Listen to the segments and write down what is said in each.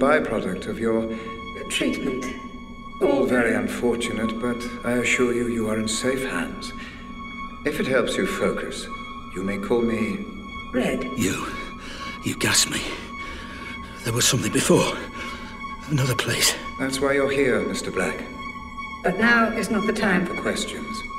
byproduct of your Treatment. All very unfortunate, but I assure you you are in safe hands. If it helps you focus, you may call me Red. You. You gassed me. There was something before. Another place. That's why you're here, Mr. Black. But now is not the time For questions.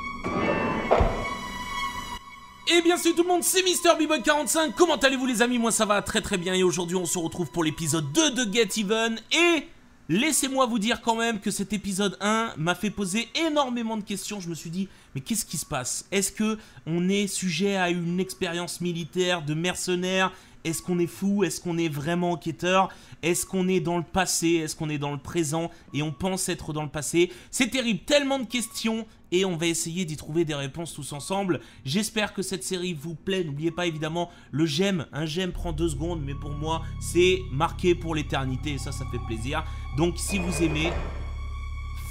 Eh bien salut tout le monde, c'est Mister boy 45 comment allez-vous les amis? Moi ça va très très bien. Et aujourd'hui on se retrouve pour l'épisode 2 de Get Even. Et laissez-moi vous dire quand même que cet épisode 1 m'a fait poser énormément de questions, je me suis dit mais qu'est-ce qui se passe? Est-ce que on est sujet à une expérience militaire de mercenaires? Est-ce qu'on est fou? Est-ce qu'on est vraiment enquêteur? Est-ce qu'on est dans le passé? Est-ce qu'on est dans le présent? Et on pense être dans le passé C'est terrible, tellement de questions et on va essayer d'y trouver des réponses tous ensemble. J'espère que cette série vous plaît. N'oubliez pas évidemment le j'aime. Un j'aime prend deux secondes, mais pour moi, c'est marqué pour l'éternité. Et ça, ça fait plaisir. Donc, si vous aimez,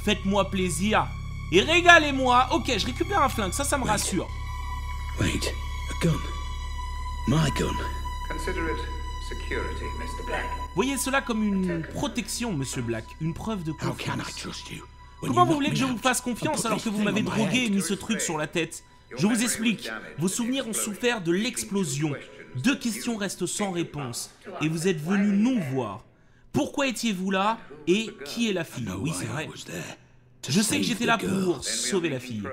faites-moi plaisir et régalez-moi. Ok, je récupère un flingue. Ça, ça me rassure. Wait. My gun. Consider it security, Mr. Black. Voyez cela comme une protection, Monsieur Black. Une preuve de confiance. Comment vous voulez que je vous fasse confiance alors que vous m'avez drogué et mis ce truc sur la tête? Je vous explique. Vos souvenirs ont souffert de l'explosion. Deux questions restent sans réponse. Et vous êtes venu nous voir. Pourquoi étiez-vous là Et qui est la fille? Oui, c'est vrai. Je sais que j'étais là pour sauver la fille.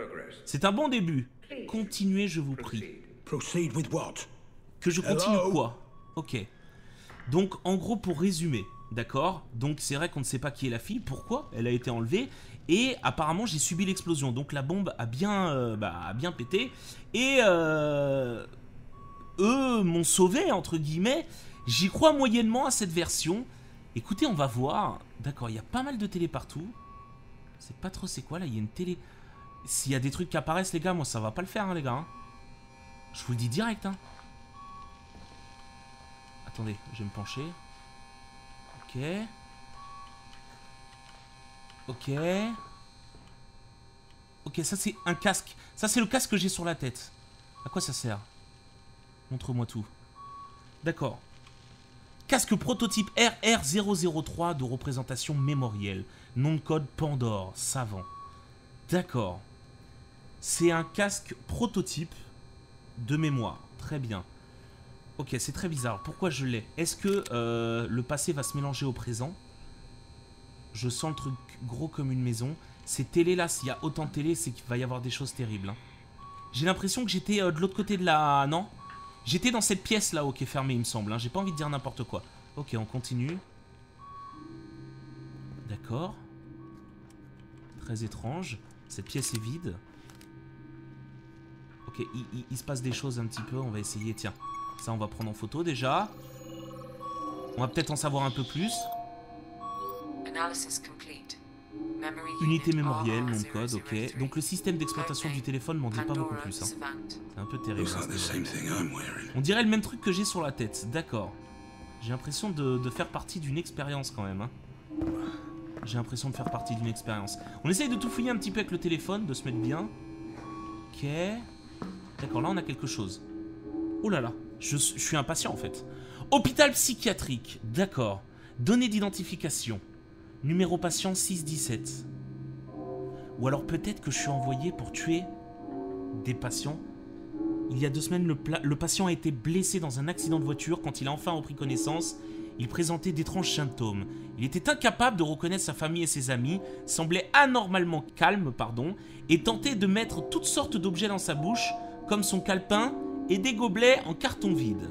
C'est un bon début. Continuez, je vous prie. Proceed with what? Que je continue Hello quoi Ok. Donc en gros pour résumer, d'accord Donc c'est vrai qu'on ne sait pas qui est la fille, pourquoi elle a été enlevée et apparemment j'ai subi l'explosion. Donc la bombe a bien, euh, bah, a bien pété et euh, eux m'ont sauvé entre guillemets. J'y crois moyennement à cette version. Écoutez, on va voir. D'accord, il y a pas mal de télé partout. C'est pas trop c'est quoi là? Il y a une télé. S'il y a des trucs qui apparaissent les gars, moi ça va pas le faire hein, les gars. hein. Je vous le dis direct hein. Attendez, je vais me pencher. Ok. Ok. Ok, ça c'est un casque. Ça c'est le casque que j'ai sur la tête. À quoi ça sert? Montre-moi tout. D'accord. Casque prototype RR003 de représentation mémorielle. Nom de code Pandore, savant. D'accord. C'est un casque prototype de mémoire. Très bien. Ok, c'est très bizarre. Pourquoi je l'ai? Est-ce que euh, le passé va se mélanger au présent? Je sens le truc gros comme une maison. Ces télés-là, s'il y a autant de télé, c'est qu'il va y avoir des choses terribles. hein. J'ai l'impression que j'étais euh, de l'autre côté de la... Non? J'étais dans cette pièce qui est fermée, il me semble. hein. J'ai pas envie de dire n'importe quoi. Ok, on continue. D'accord. Très étrange. Cette pièce est vide. Ok, il se passe des choses un petit peu. On va essayer. Tiens, ça, on va prendre en photo déjà. On va peut-être en savoir un peu plus. Analysis complete. Memory Unité unit mémorielle, nom de code, RR003. ok. Donc le système d'exploitation du téléphone m'en dit pas beaucoup plus. hein. C'est un peu terrible. Hein, like the ce same thing I'm wearing. On dirait le même truc que j'ai sur la tête, d'accord. J'ai l'impression de, de faire partie d'une expérience quand même. hein. J'ai l'impression de faire partie d'une expérience. On essaye de tout fouiller un petit peu avec le téléphone, de se mettre bien. Ok. D'accord, là on a quelque chose. Oh là là, je, je suis impatient en fait. Hôpital psychiatrique, d'accord. Données d'identification. Numéro patient 617. Ou alors peut-être que je suis envoyé pour tuer des patients il y a deux semaines, le, le patient a été blessé dans un accident de voiture. Quand il a enfin repris connaissance, il présentait d'étranges symptômes. Il était incapable de reconnaître sa famille et ses amis, semblait anormalement calme, pardon, et tentait de mettre toutes sortes d'objets dans sa bouche, comme son calepin et des gobelets en carton vide.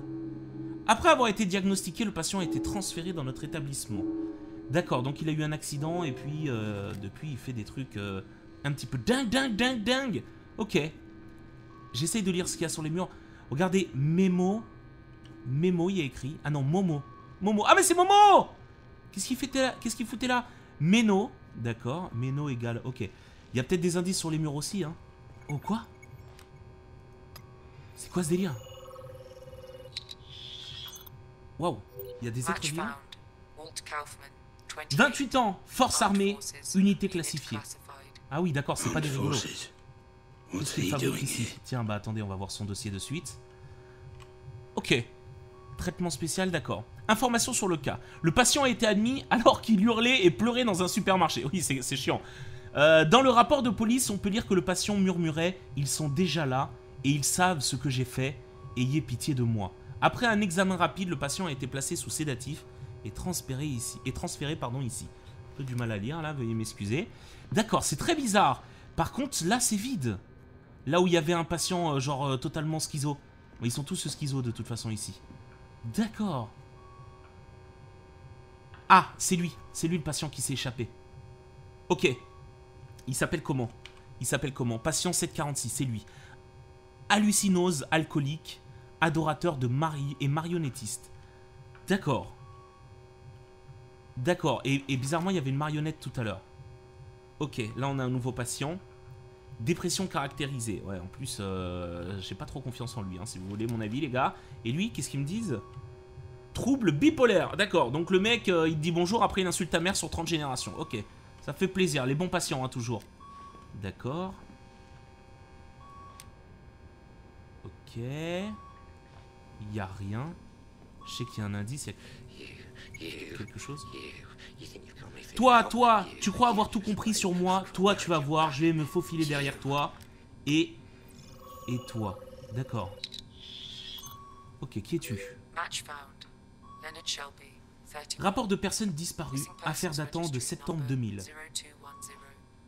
Après avoir été diagnostiqué, le patient a été transféré dans notre établissement. D'accord, donc il a eu un accident et puis euh, depuis il fait des trucs euh, un petit peu dingue, dingue, dingue, dingue. Ok, J'essaye de lire ce qu'il y a sur les murs. Regardez, Mémo. Mémo, il y a écrit. Ah non, Momo. Momo. Ah mais c'est Momo Qu'est-ce qu'il foutait là? Qu'est-ce qu'il foutait là? Méno. D'accord. Méno égale. Ok. Il y a peut-être des indices sur les murs aussi, hein. Oh quoi? C'est quoi ce délire Waouh. Il y a des êtres Kaufman. 28. 28 ans. Force armée. forces. Unité Unit classifiée. Ah oui, d'accord, c'est pas des rigolos. Tiens, bah attendez, on va voir son dossier de suite. Ok. Traitement spécial, d'accord. Information sur le cas. Le patient a été admis alors qu'il hurlait et pleurait dans un supermarché. Oui, c'est c'est chiant. Euh, dans le rapport de police, on peut lire que le patient murmurait « Ils sont déjà là et ils savent ce que j'ai fait. Ayez pitié de moi. » Après un examen rapide, le patient a été placé sous sédatif et transféré ici. Et transféré, pardon, ici. Un peu du mal à lire, là, veuillez m'excuser. D'accord, c'est très bizarre. Par contre, là, c'est vide. Là où il y avait un patient, euh, genre, euh, totalement schizo. Ils sont tous schizo, de toute façon, ici. D'accord. Ah, c'est lui. C'est lui le patient qui s'est échappé. Ok. Il s'appelle comment? Il s'appelle comment? Patient 746, c'est lui. Hallucinose, alcoolique, adorateur de Marie et marionnettiste. D'accord. D'accord. Et, bizarrement, il y avait une marionnette tout à l'heure. Ok, là on a un nouveau patient. Dépression caractérisée. Ouais, en plus, euh, j'ai pas trop confiance en lui, hein, si vous voulez mon avis, les gars. Et lui, qu'est-ce qu'ils me disent? Trouble bipolaire. D'accord, donc le mec, euh, il dit bonjour après une insulte ta mère sur 30 générations. Ok, ça fait plaisir. Les bons patients, hein, toujours. D'accord. Ok. Il y a rien. Je sais qu'il y a un indice. il y a Quelque chose Toi, toi, tu crois avoir tout compris sur moi Toi, tu vas voir, je vais me faufiler derrière toi. Et... Et toi. D'accord. Ok, qui es-tu? Match found. Leonard Shelby, 30. Rapport de personnes disparues. Affaire datant de septembre 2000. 0210.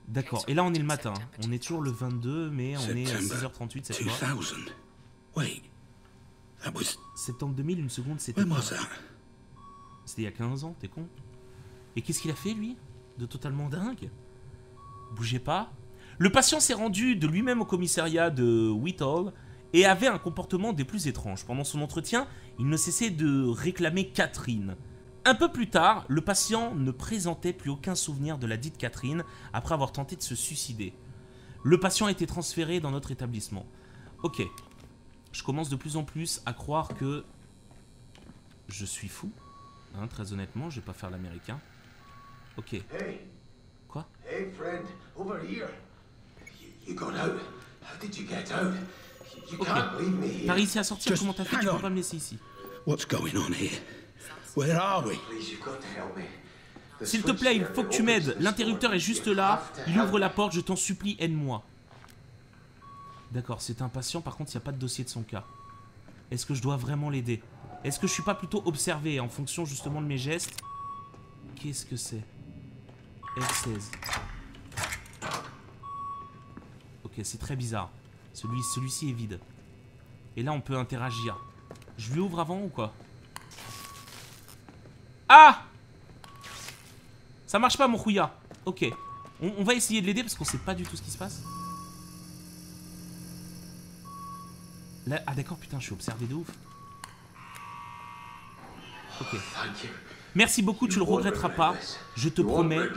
D'accord, et là on est le matin. On est toujours le 22, mais on est à September 6h38 cette fois. 2000. Wait. That was. Septembre 2000, une seconde, c'était? C'était il y a 15 ans, t'es con Et qu'est-ce qu'il a fait, lui? De totalement dingue Bougez pas. Le patient s'est rendu de lui-même au commissariat de Whitehall et avait un comportement des plus étranges. Pendant son entretien, il ne cessait de réclamer Catherine. Un peu plus tard, le patient ne présentait plus aucun souvenir de la dite Catherine après avoir tenté de se suicider. Le patient a été transféré dans notre établissement. Ok. Je commence de plus en plus à croire que je suis fou. Hein, très honnêtement, je vais pas faire l'américain. Ok. Hey, Quoi? Hey, friend, over here. You, you got out. How did you get out? You, you Ok. can't leave me here. T'as réussi à sortir, Just comment t'as fait? Tu peux pas me laisser ici. What's going on here? Where are we? Please, you've got to help me. The S'il te plaît, il faut que tu m'aides. L'interrupteur door. est juste You là. Il help ouvre la porte, je t'en supplie, aide-moi. D'accord, c'est un patient, par contre, il n'y a pas de dossier de son cas. Est-ce que je dois vraiment l'aider? Est-ce que je suis pas plutôt observé en fonction justement de mes gestes? Qu'est-ce que c'est? F16. Ok, c'est très bizarre. Celui, Celui-ci est vide. Et là, on peut interagir. Je lui ouvre avant ou quoi? Ah Ça marche pas, mon chouïa. Ok. On, on va essayer de l'aider parce qu'on sait pas du tout ce qui se passe. Là, ah d'accord, putain, je suis observé de ouf. Ok. Merci beaucoup, tu le regretteras pas. Je te promets,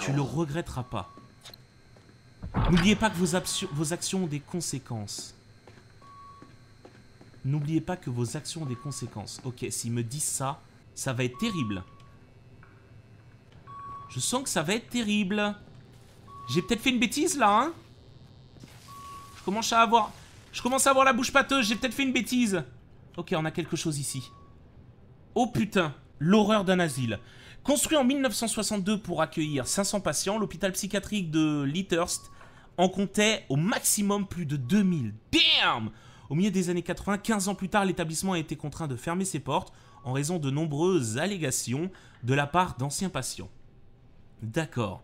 tu le regretteras pas. N'oubliez pas que vos actions ont des conséquences. N'oubliez pas que vos actions ont des conséquences. Ok, s'ils me disent ça, ça va être terrible. Je sens que ça va être terrible. J'ai peut-être fait une bêtise là, hein Je commence à avoir... Je commence à avoir la bouche pâteuse, j'ai peut-être fait une bêtise. Ok, on a quelque chose ici. Oh putain, l'horreur d'un asile. Construit en 1962 pour accueillir 500 patients, l'hôpital psychiatrique de Lythurst en comptait au maximum plus de 2000. Damn Au milieu des années 80, 15 ans plus tard, l'établissement a été contraint de fermer ses portes en raison de nombreuses allégations de la part d'anciens patients. D'accord.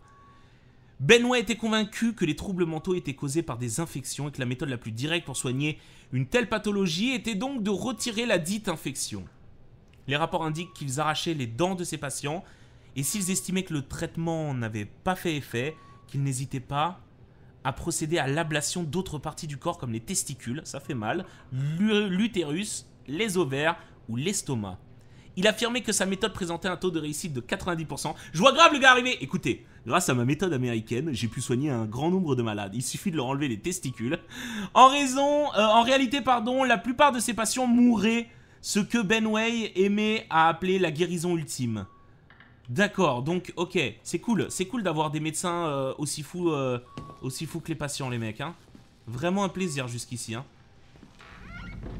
Benoît était convaincu que les troubles mentaux étaient causés par des infections et que la méthode la plus directe pour soigner une telle pathologie était donc de retirer la dite infection. Les rapports indiquent qu'ils arrachaient les dents de ces patients et s'ils estimaient que le traitement n'avait pas fait effet, qu'ils n'hésitaient pas à procéder à l'ablation d'autres parties du corps comme les testicules, ça fait mal, l'u- l'utérus, les ovaires ou l'estomac. Il affirmait que sa méthode présentait un taux de réussite de 90%. Je vois grave le gars arriver Écoutez, grâce à ma méthode américaine, j'ai pu soigner un grand nombre de malades. Il suffit de leur enlever les testicules. En raison, euh, en réalité, pardon, la plupart de ces patients mouraient, ce que Benway aimait à appeler la guérison ultime. D'accord, donc ok, c'est cool, c'est cool d'avoir des médecins euh, aussi fous, euh, aussi fous que les patients, les mecs. Hein. Vraiment un plaisir jusqu'ici. Hein.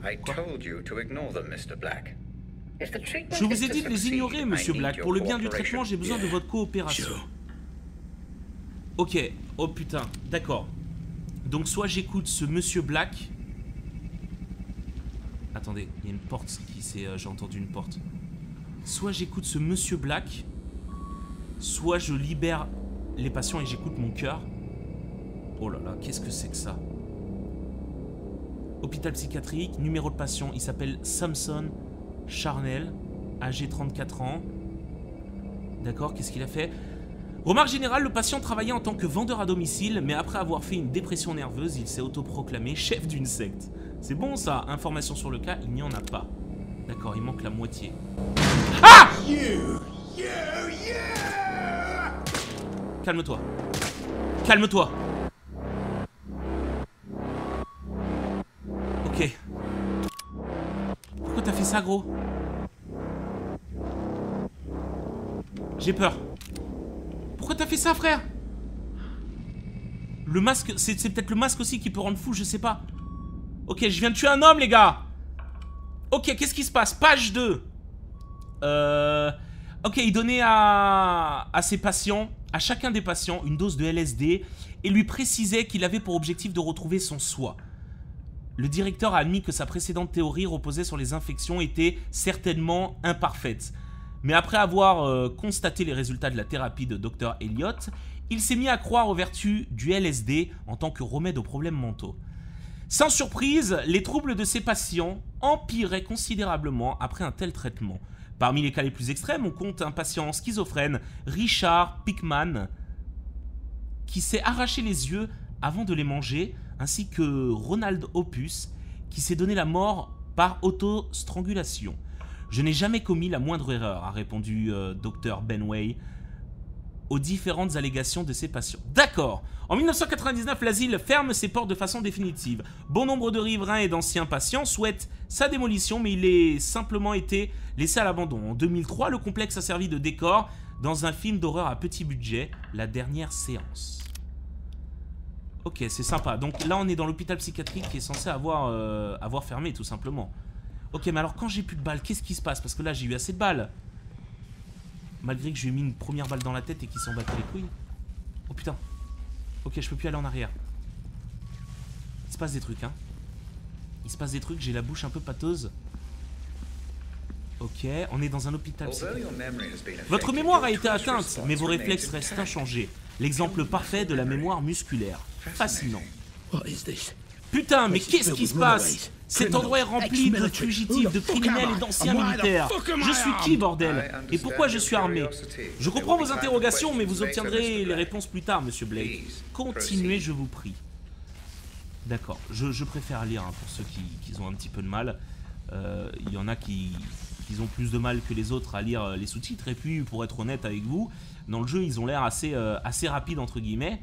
I told you to ignore Mr. Black. Je vous ai dit de les ignorer, monsieur Black. Pour le bien du traitement, j'ai besoin de votre coopération. Ok, oh putain, d'accord. Donc soit j'écoute ce monsieur Black. Attendez, il y a une porte qui s'est... euh, J'ai entendu une porte. Soit j'écoute ce monsieur Black, soit je libère les patients et j'écoute mon cœur. Oh là là, qu'est-ce que c'est que ça? Hôpital psychiatrique, numéro de patient, il s'appelle Samson Charnel, âgé 34 ans. D'accord, qu'est-ce qu'il a fait? Remarque générale, le patient travaillait en tant que vendeur à domicile, mais après avoir fait une dépression nerveuse, il s'est autoproclamé chef d'une secte. C'est bon ça, information sur le cas, il n'y en a pas. D'accord, il manque la moitié. Ah Calme-toi. Calme-toi. Gros J'ai peur. Pourquoi t'as fait ça, frère? Le masque, c'est c'est peut-être le masque aussi qui peut rendre fou, je sais pas. Ok, je viens de tuer un homme, les gars. Ok, qu'est-ce qui se passe? Page 2. Euh... Ok, il donnait à, à ses patients, à chacun des patients, une dose de LSD et lui précisait qu'il avait pour objectif de retrouver son soi. Le directeur a admis que sa précédente théorie reposait sur les infections était certainement imparfaite. Mais après avoir euh, constaté les résultats de la thérapie de Dr Elliott, il s'est mis à croire aux vertus du LSD en tant que remède aux problèmes mentaux. Sans surprise, les troubles de ces patients empiraient considérablement après un tel traitement. Parmi les cas les plus extrêmes, on compte un patient schizophrène, Richard Pickman, qui s'est arraché les yeux avant de les manger, ainsi que Ronald Opus, qui s'est donné la mort par auto-strangulation. Je n'ai jamais commis la moindre erreur, a répondu euh, Dr Benway aux différentes allégations de ses patients. D'accord. En 1999, l'asile ferme ses portes de façon définitive. Bon nombre de riverains et d'anciens patients souhaitent sa démolition, mais il est simplement été laissé à l'abandon. En 2003, le complexe a servi de décor dans un film d'horreur à petit budget, La dernière séance. Ok, c'est sympa. Donc là, on est dans l'hôpital psychiatrique qui est censé avoir, euh, avoir fermé, tout simplement. Ok, mais alors quand j'ai plus de balles, qu'est-ce qui se passe? Parce que là, j'ai eu assez de balles. Malgré que je lui ai mis une première balle dans la tête et qu'il s'en battait les couilles. Oh putain. Ok, je peux plus aller en arrière. Il se passe des trucs, hein. Il se passe des trucs, j'ai la bouche un peu pâteuse. Ok, on est dans un hôpital psychiatrique. Votre mémoire a été atteinte, mais vos réflexes restent inchangés. L'exemple parfait de la mémoire musculaire. Fascinant. What is this? Putain, mais qu'est-ce qui se passe Cet endroit est rempli de fugitifs, de criminels et d'anciens militaires. Je suis qui, bordel Et pourquoi je suis armé Je comprends vos interrogations, mais vous obtiendrez les réponses plus tard, monsieur Blake. Continuez, je vous prie. D'accord, je, je préfère lire hein, pour ceux qui, qui ont un petit peu de mal. Euh, Il y en a qui, qui ont plus de mal que les autres à lire euh, les sous-titres. Et puis, pour être honnête avec vous, dans le jeu, ils ont l'air assez, euh, assez rapides, entre guillemets.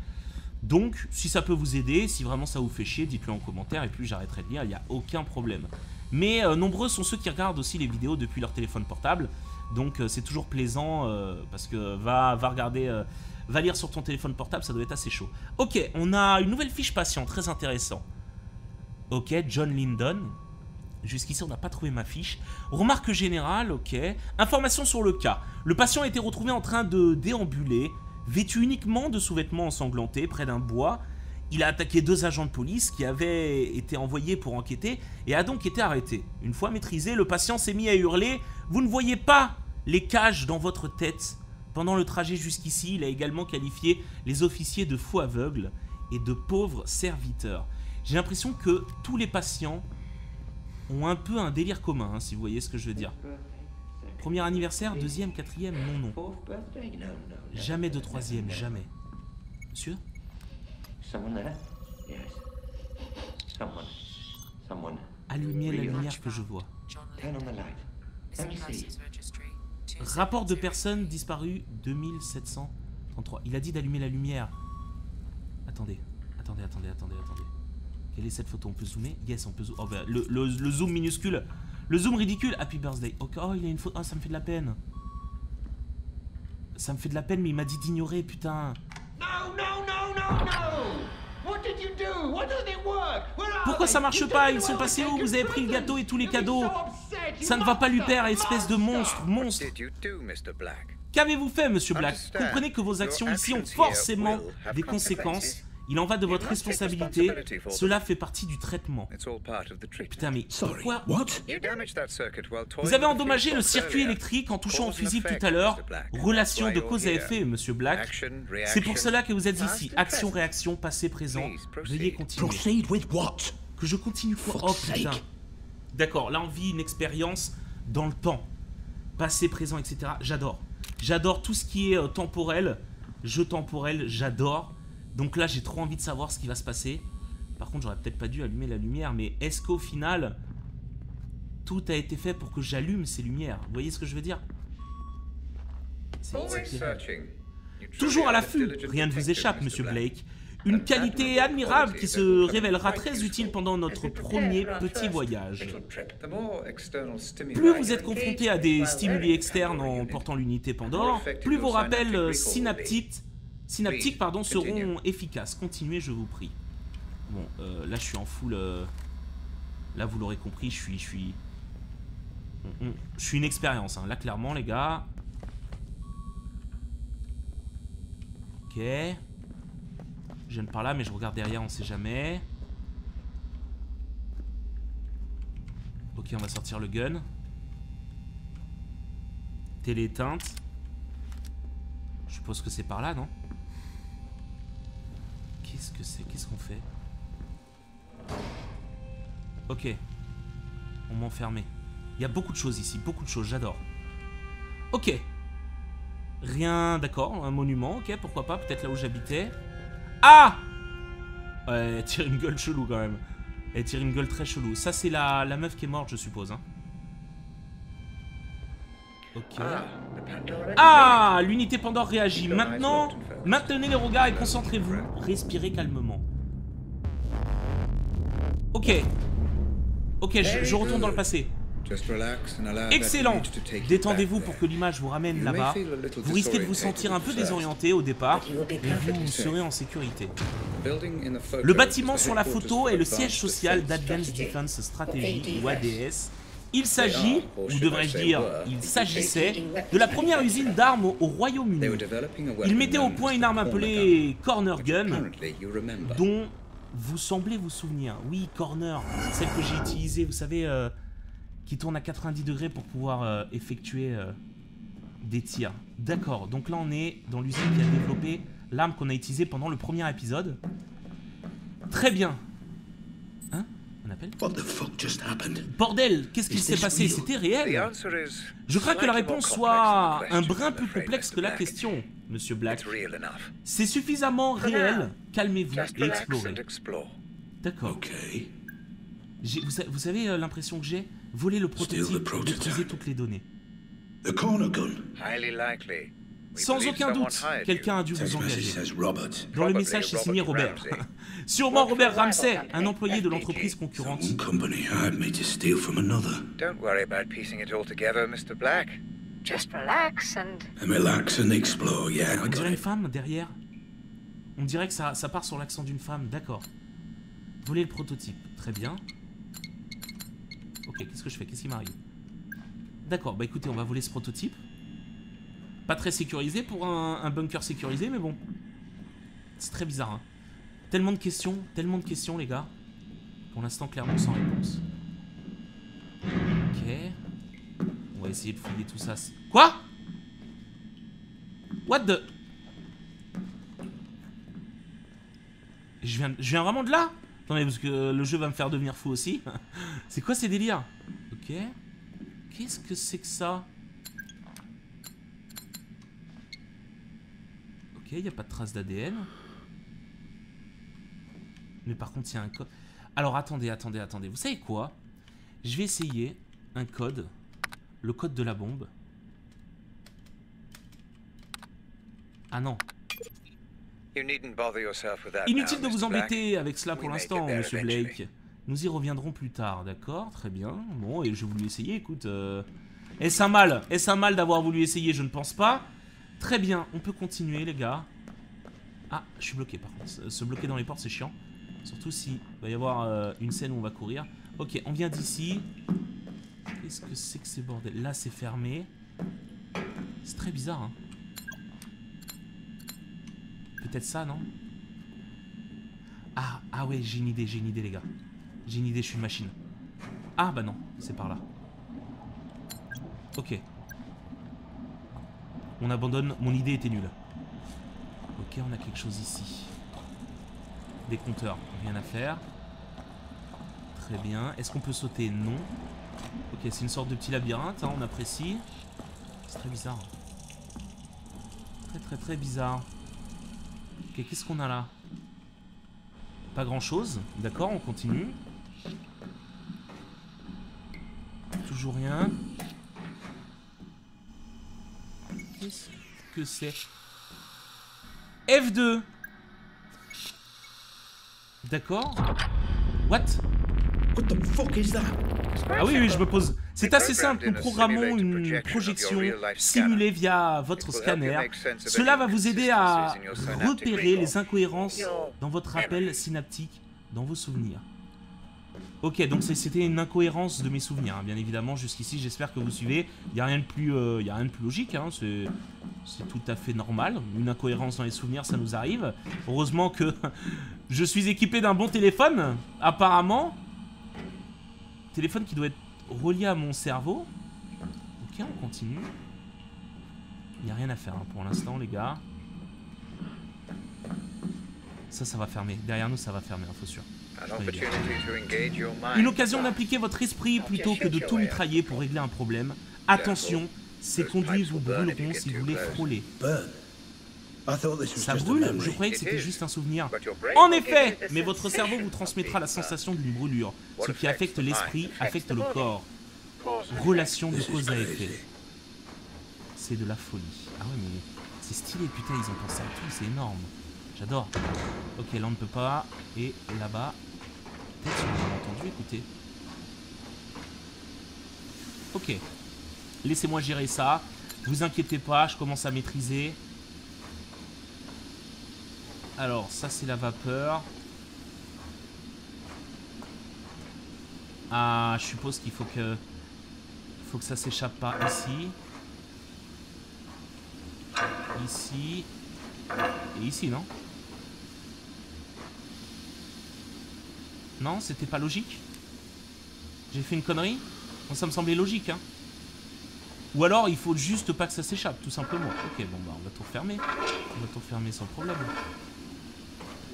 Donc, si ça peut vous aider, si vraiment ça vous fait chier, dites-le en commentaire et puis j'arrêterai de lire, il n'y a aucun problème. Mais euh, nombreux sont ceux qui regardent aussi les vidéos depuis leur téléphone portable, donc euh, c'est toujours plaisant euh, parce que va, va regarder, va lire sur ton téléphone portable, ça doit être assez chaud. Ok, on a une nouvelle fiche patient, très intéressant. Ok, John Lyndon. Jusqu'ici, on n'a pas trouvé ma fiche. Remarque générale, ok. Information sur le cas. Le patient a été retrouvé en train de déambuler, vêtu uniquement de sous-vêtements ensanglantés près d'un bois. Il a attaqué deux agents de police qui avaient été envoyés pour enquêter et a donc été arrêté. Une fois maîtrisé, le patient s'est mis à hurler Vous ne voyez pas les cages dans votre tête? Pendant le trajet jusqu'ici, il a également qualifié les officiers de faux aveugles et de pauvres serviteurs. J'ai l'impression que tous les patients ont un peu un délire commun, hein, si vous voyez ce que je veux dire. Premier anniversaire, deuxième, quatrième, non, non. Jamais de troisième, jamais. Monsieur? Someone there? Yes. Someone. Someone. Allumez la lumière que je vois. Rapport de personnes disparues 2733. Il a dit d'allumer la lumière. Attendez, attendez, attendez, attendez, attendez. Quelle est cette photo? On peut zoomer? Yes, on peut zoomer. Oh, bah, le, le- le zoom minuscule. Le zoom ridicule. Happy birthday. Ok, Oh, il a une photo. Oh, ça me fait de la peine. Ça me fait de la peine, mais il m'a dit d'ignorer, putain. No, no, no, no, no! What did you do? Why doesn't it work? Where are Pourquoi ça marche pas? Ils sont passés où? Vous avez pris le gâteau et tous les cadeaux. Ça ne va pas lui plaire, espèce de monstre, monstre. Qu'avez-vous fait, monsieur Black? Comprenez que vos actions ici ont forcément des conséquences. Il en va de votre responsabilité. Cela fait partie du traitement. It's all part of the treatment. Putain, mais pourquoi what? You damaged that circuit while toying Vous avez endommagé le circuit électrique en touchant au fusible tout à l'heure. Relation de cause à effet, monsieur Black. C'est pour cela que vous êtes ici. Action, réaction, passé, présent. Veuillez continuer. Proceed with what? Que je continue quoi? For Oh sake. putain. D'accord, là on vit une expérience dans le temps. Passé, présent, etc. J'adore. J'adore tout ce qui est euh, temporel. Jeu temporel, j'adore. Donc là j'ai trop envie de savoir ce qui va se passer. Par contre j'aurais peut-être pas dû allumer la lumière, mais est-ce qu'au final tout a été fait pour que j'allume ces lumières? Vous voyez ce que je veux dire? Toujours à l'affût, rien ne vous échappe, monsieur. Blake. Une qualité admirable qui se révélera très utile pendant notre premier petit voyage. Plus vous êtes confronté à des stimuli externes en portant l'unité Pandore, plus vos rappels euh, synaptiques, pardon, seront efficaces. Continuez, je vous prie. Bon, euh, là je suis en full... euh, Là vous l'aurez compris, je suis... Je suis, on- on- je suis une expérience, hein. là clairement les gars. Ok. Je viens de par là, mais je regarde derrière, on sait jamais. Ok, on va sortir le gun. Télé éteinte. Je suppose que c'est par là, non? Qu'est-ce que c'est? Qu'est-ce qu'on fait? Ok. On m'a enfermé. Il y a beaucoup de choses ici, beaucoup de choses, j'adore. Ok. Rien, d'accord, un monument, ok, pourquoi pas, peut-être là où j'habitais. Ah Ouais, elle tire une gueule chelou quand même. Elle tire une gueule très chelou. Ça, c'est la, la meuf qui est morte, je suppose. Hein. Ok. Pandora Ah L'unité Pandore réagit. Maintenant, maintenez les regards et concentrez-vous. Respirez calmement. Ok. Ok, je, je retourne dans le passé. Excellent Détendez-vous pour que l'image vous ramène là-bas. Vous risquez de vous sentir un peu désorienté au départ, mais vous serez en sécurité. Le bâtiment sur la photo est le siège social d'Advanced Defense Strategy, ou ADS. Il s'agit, ou devrais-je dire, il s'agissait de la première usine d'armes au- Royaume-Uni. were developing a Il weapon mettait au point une arme appelée Corner Gun, dont vous semblez vous souvenir. Oui, Corner, celle que j'ai utilisée, vous savez, euh, qui tourne à 90 degrés pour pouvoir euh, effectuer euh, des tirs. D'accord, donc là on est dans l'usine qui a développé l'arme qu'on a utilisée pendant le premier épisode. Très bien. Un appel What the fuck just happened? Bordel, qu'est-ce qui s'est passé? C'était The réel answer is Je crains que la réponse complex soit than the un question, brin plus complexe que la question, Monsieur Black. It's real enough. C'est suffisamment réel, calmez-vous et explorez. D'accord. Okay. Vous, sa- vous savez euh, l'impression que j'ai Voler le prototype, maîtriser toutes les données. The corner gun. Highly likely. Sans aucun doute, quelqu'un a dû vous message engager. Dans le message, c'est signé Robert. Sûrement Robert Ramsey, un employé de l'entreprise concurrente. One company hired me to steal from another. Don't worry about piecing it all together, Mr. Black. Just relax and And relax and explore. Yeah, On dirait une femme derrière. On dirait que ça, ça part sur l'accent d'une femme, d'accord. Voler le prototype, très bien. Ok, qu'est-ce que je fais? Qu'est-ce qui m'arrive? D'accord, bah écoutez, on va voler ce prototype. Pas très sécurisé pour un, un bunker sécurisé, mais bon. C'est très bizarre, hein. Tellement de questions, tellement de questions, les gars. Pour l'instant, clairement, sans réponse. Ok. On va essayer de fouiller tout ça. Quoi? What the... Je viens, je viens vraiment de là? Attendez, parce que le jeu va me faire devenir fou aussi. c'est quoi ces délires? Ok. Qu'est-ce que c'est que ça? Ok, il n'y a pas de trace d'ADN. Mais par contre, il y a un code. Alors, attendez, attendez, attendez. Vous savez quoi? Je vais essayer un code. Le code de la bombe. Ah non. Inutile de vous embêter avec cela pour l'instant, monsieur. Blake. Nous y reviendrons plus tard, d'accord? Très bien. Bon, et je voulu essayer, écoute. euh, Est-ce un mal? Est-ce un mal d'avoir voulu essayer? Je ne pense pas. Très bien, on peut continuer, les gars. Ah, je suis bloqué par contre. Se- bloquer dans les portes, c'est chiant. Surtout si va y avoir euh, une scène où on va courir. Ok, on vient d'ici. Qu'est-ce que c'est que ces bordels Là, c'est fermé. C'est très bizarre, hein. Peut-être ça, non? Ah, ah ouais, j'ai une idée, j'ai une idée, les gars. J'ai une idée, je suis une machine. Ah, bah non, c'est par là. Ok. On abandonne, mon idée était nulle. Ok, on a quelque chose ici. Des compteurs, rien à faire. Très bien. Est-ce qu'on peut sauter? Non. Ok, c'est une sorte de petit labyrinthe, hein, on apprécie. C'est très bizarre. Très très très bizarre. Ok, qu'est-ce qu'on a là? Pas grand chose. D'accord, on continue. Toujours rien. Qu'est-ce que c'est F2 D'accord. What? What the fuck is that? Ah oui, oui, je me pose. C'est assez simple, nous programmons une projection simulée via votre scanner. Cela va vous aider à repérer les incohérences dans votre appel synaptique, dans vos souvenirs. Ok, donc c'était une incohérence de mes souvenirs, hein, bien évidemment. Jusqu'ici, j'espère que vous suivez. Il n'y a, rien de plus, euh, a rien de plus logique, hein, c'est tout à fait normal. Une incohérence dans les souvenirs, ça nous arrive. Heureusement que je suis équipé d'un bon téléphone, apparemment. Téléphone qui doit être relié à mon cerveau. Ok, on continue. Il n'y a rien à faire hein, pour l'instant, les gars. Ça, ça va fermer. Derrière nous, ça va fermer, info sûr. Une occasion d'impliquer votre esprit plutôt que de tout mitrailler pour régler un problème. Attention, ces conduits vous brûleront si vous les frôlez. Burn. I thought this was Ça just a brûle memory. Je croyais que c'était juste un souvenir. But your brain En effet, mais votre cerveau vous transmettra la sensation d'une brûlure. Ce qui affecte l'esprit affecte le corps. Relation de cause à effet. C'est de la folie. Ah ouais, mais c'est stylé, putain, ils ont pensé à tout, c'est énorme. J'adore. Ok, là on ne peut pas. Et là-bas. Peut-être on a entendu, écoutez. Ok. Laissez-moi gérer ça. Vous inquiétez pas, je commence à maîtriser. Alors, ça c'est la vapeur. Ah, je suppose qu'il faut que... Faut que ça s'échappe par ici. Ici. Et ici, non? Non, c'était pas logique J'ai fait une connerie ça me semblait logique, hein. Ou alors, il faut juste pas que ça s'échappe, tout simplement. Ok, bon, bah, on va tout refermer. On va tout refermer sans problème.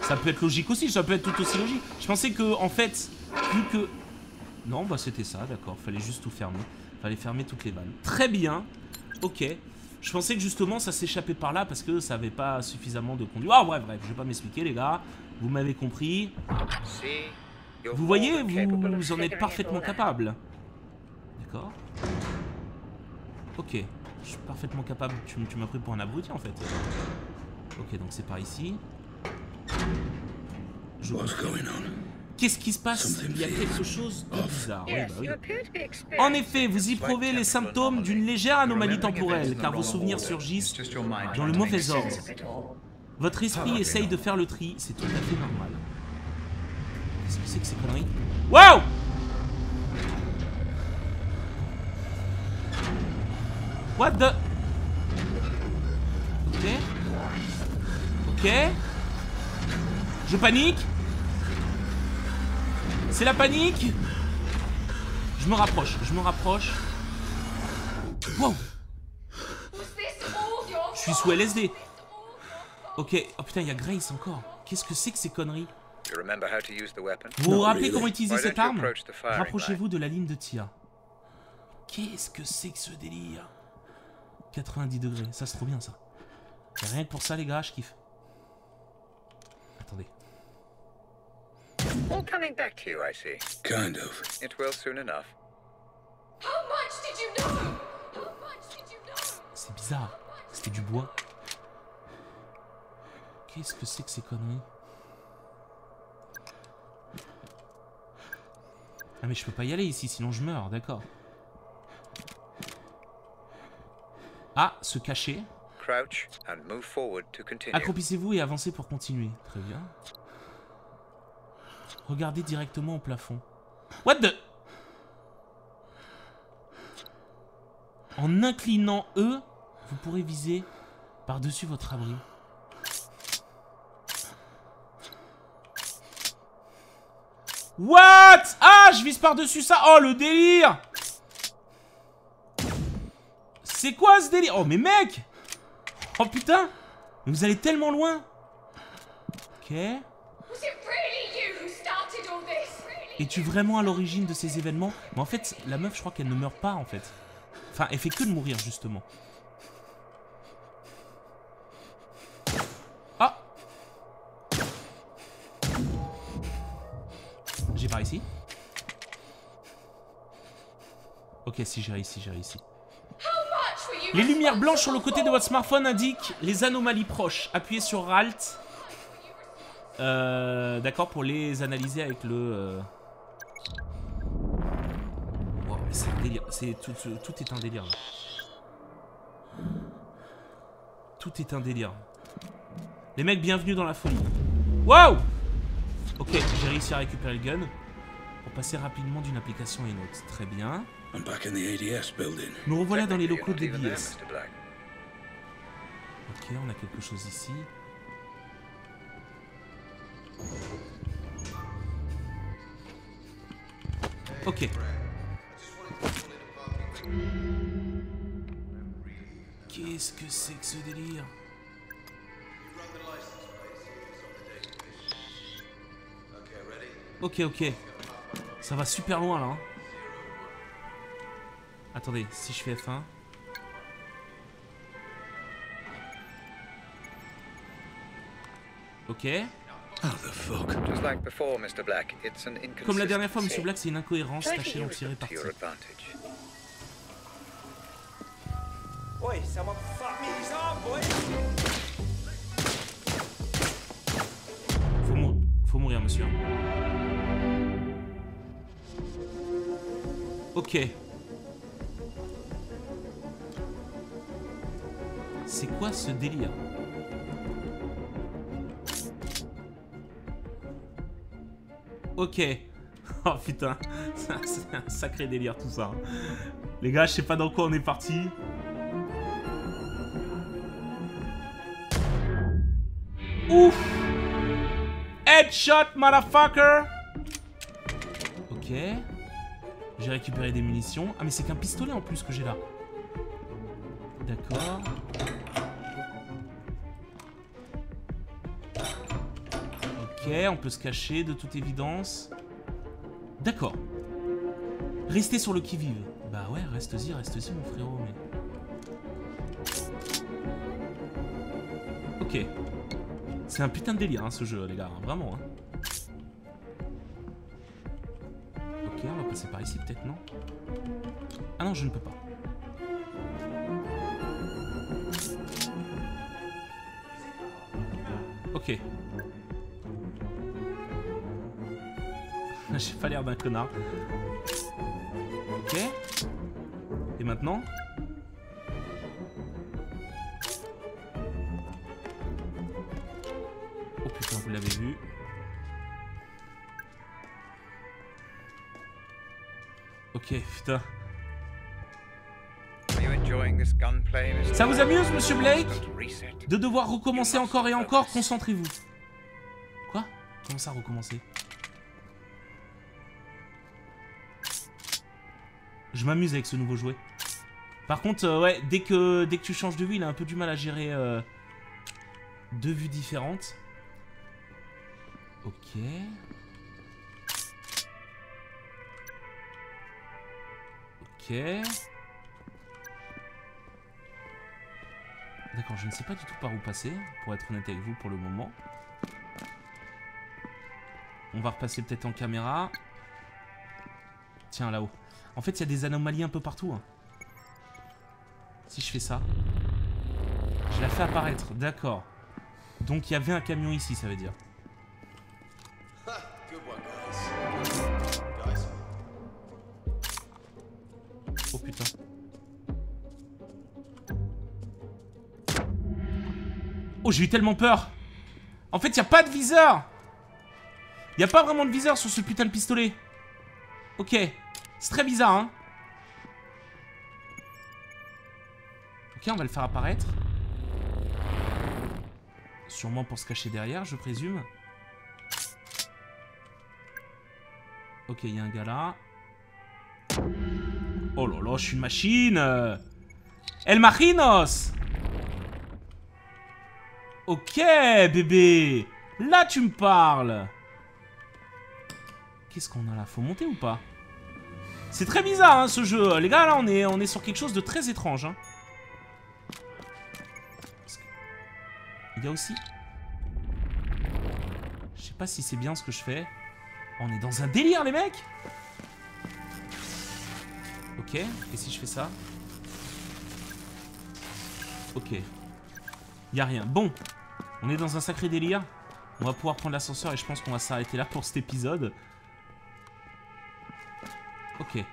Ça peut être logique aussi, ça peut être tout aussi logique. Je pensais que, en fait, vu que... Non, bah c'était ça, d'accord. Fallait juste tout fermer. Fallait fermer toutes les vannes. Très bien. Ok. Je pensais que justement ça s'échappait par là parce que ça avait pas suffisamment de conduit. Ah bref, bref, je vais pas m'expliquer les gars. Vous m'avez compris. You're Vous voyez, vous en êtes parfaitement capable. D'accord. Ok. Je suis parfaitement capable. Tu, tu m'as pris pour un abruti en fait. Ok, donc c'est par ici. Je What's going on? Qu'est-ce qui se passe? Il y a quelque chose de bizarre. Oui, bah oui. En effet, vous y prouvez les symptômes d'une légère anomalie temporelle, car vos souvenirs surgissent dans le mauvais ordre. Votre esprit essaye de faire le tri, c'est tout à fait normal. Qu'est-ce que c'est que ces conneries? Wow What the? Ok. Ok. Je panique. C'est la panique. Je me rapproche, je me rapproche. Wow Je suis sous LSD. Ok, oh putain, il y a Grace encore. Qu'est-ce que c'est que ces conneries? You remember how to use the weapon? Vous vous rappelez comment utiliser Why cette arme approach the firing Rapprochez-vous de la ligne de tir. Qu'est-ce que c'est que ce délire? 90 degrés, ça c'est trop bien ça. Et rien que pour ça les gars, je kiffe. Attendez. All coming back to you. You, I see. Kind of. It will soon enough. How much did you know? How much did you know? C'est bizarre. C'était du bois. Qu'est-ce que c'est que ces conneries? Ah mais je peux pas y aller ici, sinon je meurs, d'accord. Ah, se cacher. Crouch and move forward to continue. Accroupissez-vous et avancez pour continuer. Très bien. Regardez directement au plafond. What the? En inclinant E, vous pourrez viser par-dessus votre abri. What? Ah, je vise par-dessus ça. Oh, le délire. C'est quoi ce délire? Oh, mais mec! Oh, putain! Mais vous allez tellement loin. Ok. Es-tu vraiment à l'origine de ces événements? Mais en fait, la meuf, je crois qu'elle ne meurt pas, en fait. Enfin, elle fait que de mourir, justement. Ok, si j'ai réussi, j'ai réussi. Les lumières blanches sur le côté de votre smartphone indiquent les anomalies proches. Appuyez sur Alt. Euh, D'accord, pour les analyser avec le... euh, Wow, c'est un délire. Tout, tout- est un délire. là. Tout est un délire. Les mecs, bienvenue dans la folie. Waouh Ok, j'ai réussi à récupérer le gun. Pour passer rapidement d'une application à une autre. Très bien. I'm back in the ADS building. Nous revoilà dans les locaux you're de not even there, l'IS. Mr. Black. Ok, on a quelque chose ici. Ok. Qu'est-ce que c'est que ce délire? Ok, ok. Ça va super loin là. hein. Attendez, si je fais F1. Ok. An Comme la dernière fois. Monsieur Black, c'est une incohérence. Tâchez d'en tirer parti. Faut, mou- faut mourir, monsieur. Ok. C'est quoi ce délire Ok. Oh putain, c'est un sacré délire tout ça. Les gars, je sais pas dans quoi on est parti. Ouf Headshot, motherfucker Ok. J'ai récupéré des munitions. Ah, mais c'est qu'un pistolet en plus que j'ai là. D'accord. Ok, on peut se cacher de toute évidence. D'accord. Restez sur le qui-vive. Bah ouais, reste-y, reste-y mon frérot, mais... Ok. C'est un putain de délire hein, ce jeu les gars, vraiment. hein. Ok, on va passer par ici peut-être, non? Ah non, je ne peux pas. Ok. J'ai pas l'air d'un connard. Ok. Et maintenant Oh putain, vous l'avez vu. Ok, putain. Ça vous amuse, monsieur Blake. De devoir recommencer encore et encore, concentrez-vous. Quoi? Comment ça recommencer? Je m'amuse avec ce nouveau jouet. Par contre, euh, ouais, dès que, dès que tu changes de vue, il a un peu du mal à gérer euh, deux vues différentes. Ok. Ok. D'accord, je ne sais pas du tout par où passer, pour être honnête avec vous pour le moment. On va repasser peut-être en caméra. Tiens, là-haut. En fait, il y a des anomalies un peu partout. hein. Si je fais ça. Je la fais apparaître, d'accord. Donc il y avait un camion ici, ça veut dire. Oh putain. Oh, j'ai eu tellement peur. En fait, il a pas de viseur. Il a pas vraiment de viseur sur ce putain de pistolet. Ok. C'est très bizarre, hein. Ok, on va le faire apparaître. Sûrement pour se cacher derrière, je présume. Ok, il y a un gars là. Oh là je suis une machine El Machinos Ok, bébé Là, tu me parles Qu'est-ce qu'on a là? Faut monter ou pas? C'est très bizarre, hein, ce jeu. Les gars, là, on est, on est sur quelque chose de très étrange. Hein. Il y a aussi... Je sais pas si c'est bien ce que je fais. On est dans un délire, les mecs Ok, et si je fais ça? Ok. Y a rien. Bon, on est dans un sacré délire. On va pouvoir prendre l'ascenseur et je pense qu'on va s'arrêter là pour cet épisode. Ok.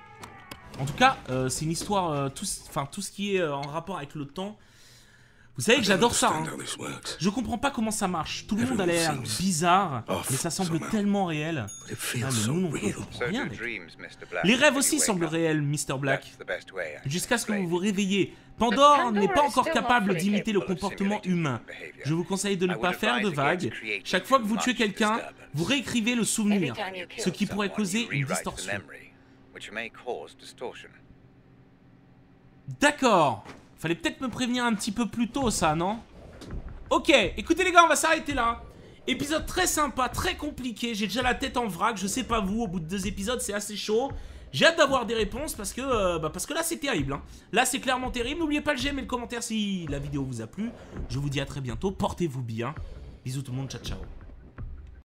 En tout cas, euh, c'est une histoire, euh, tout, tout ce qui est euh, en rapport avec le temps. Vous savez que j'adore ça. hein. Je comprends pas comment ça marche. Tout le monde a l'air bizarre, mais ça semble tellement réel. But it Ah, mais so nous on rien. Black. Les rêves aussi you wake semblent up. réels, Mr. Black. Jusqu'à ce que vous vous réveillez. Pandore Pandora n'est pas is encore capable d'imiter le capable of comportement humain. behavior. Je vous conseille de ne I pas faire de advise vagues. Chaque fois que vous tuez quelqu'un, vous réécrivez le souvenir, Every time you kill ce qui pourrait causer une distorsion. Which may cause distortion. D'accord. Fallait peut-être me prévenir un petit peu plus tôt, ça, non? Ok, écoutez les gars, on va s'arrêter là. Épisode très sympa, très compliqué. J'ai déjà la tête en vrac. Je sais pas vous, au bout de deux épisodes, c'est assez chaud. J'ai hâte d'avoir des réponses parce que, euh, bah, parce que là, c'est terrible. hein. Là, c'est clairement terrible. N'oubliez pas le j'aime et le commentaire si la vidéo vous a plu. Je vous dis à très bientôt. Portez-vous bien. Bisous tout le monde. Ciao, ciao.